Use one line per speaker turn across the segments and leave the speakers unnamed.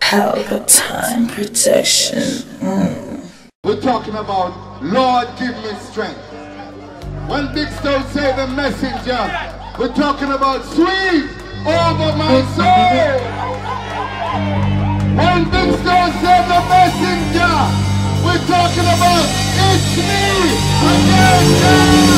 Palpatine protection. Mm.
We're talking about Lord give me strength. When Big Stone say the messenger, we're talking about sweep over my soul. When Big Stone say the messenger, we're talking about it's me again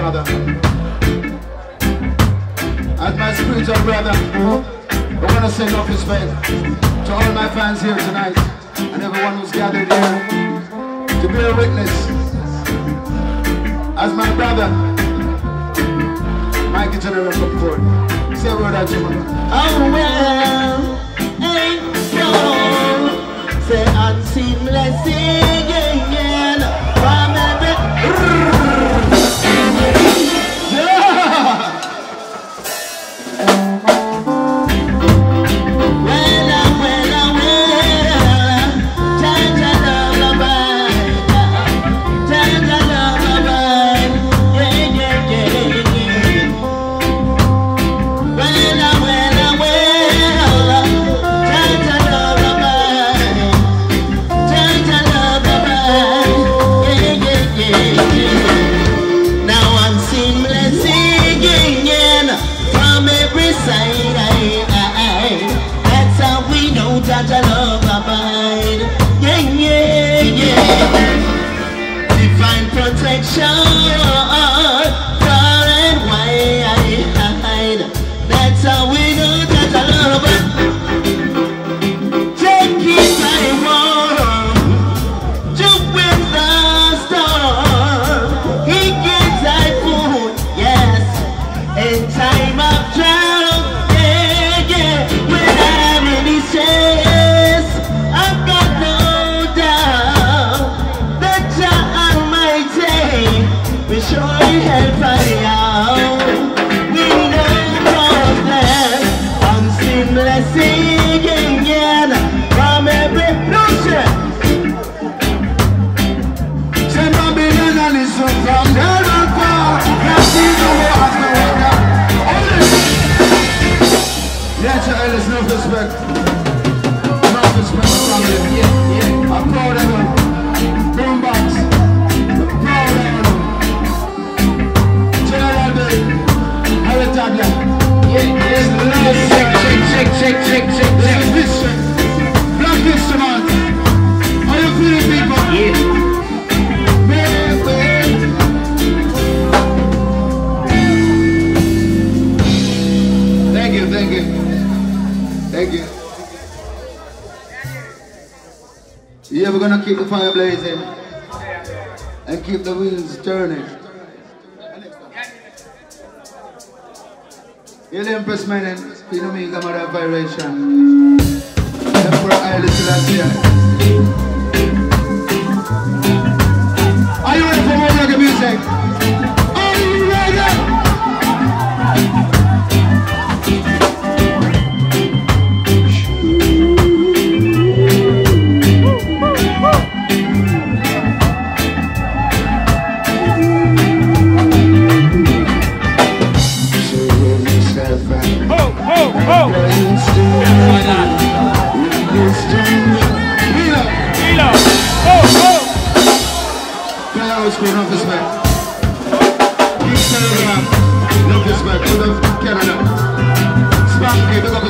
brother. As my spiritual brother, I want to say love respect to all my fans here tonight and everyone who's gathered here to bear witness. As my brother, Mikey General, come. Say a word at you, mother.
Oh well, ain't so say unseen blessing,
shake, shake, shake, shake, shake, shake, shake. Listen, black instrument. Are you feeling people? Yeah. Thank you, thank you. Thank you. Yeah, we're gonna keep the fire blazing and keep the wheels turning. Yeah, the Empress you know me, Gamma Vibration. Emperor Haile Selassie. Mr.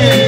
that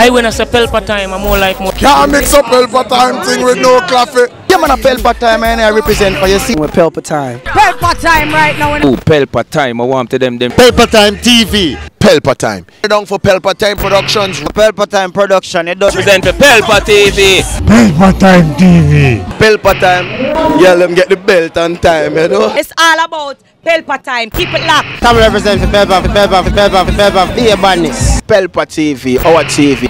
I when I say Pelpa time, I'm more like more.
Can't mix up Pelpa time thing with no coffee.
Yeah, man, a Pelpa time, and I represent for you. See, we're Pelpa time.
Pelpa time right now.
Ooh, Pelpa time. I want to them them.
Pelpa time TV.
Pelpa time. Down for Pelpa time productions.
Pelpa time production. It does
Present for Pelpa TV. Pelpa time. TV.
Pelpa time. Yeah, let them get the belt on time, you know.
It's all about Pelpa time. Keep it locked.
Come represent for Pelpa, for Pelpa, for Pelpa, for Pelpa. Be a badness.
Pelpa TV, our TV.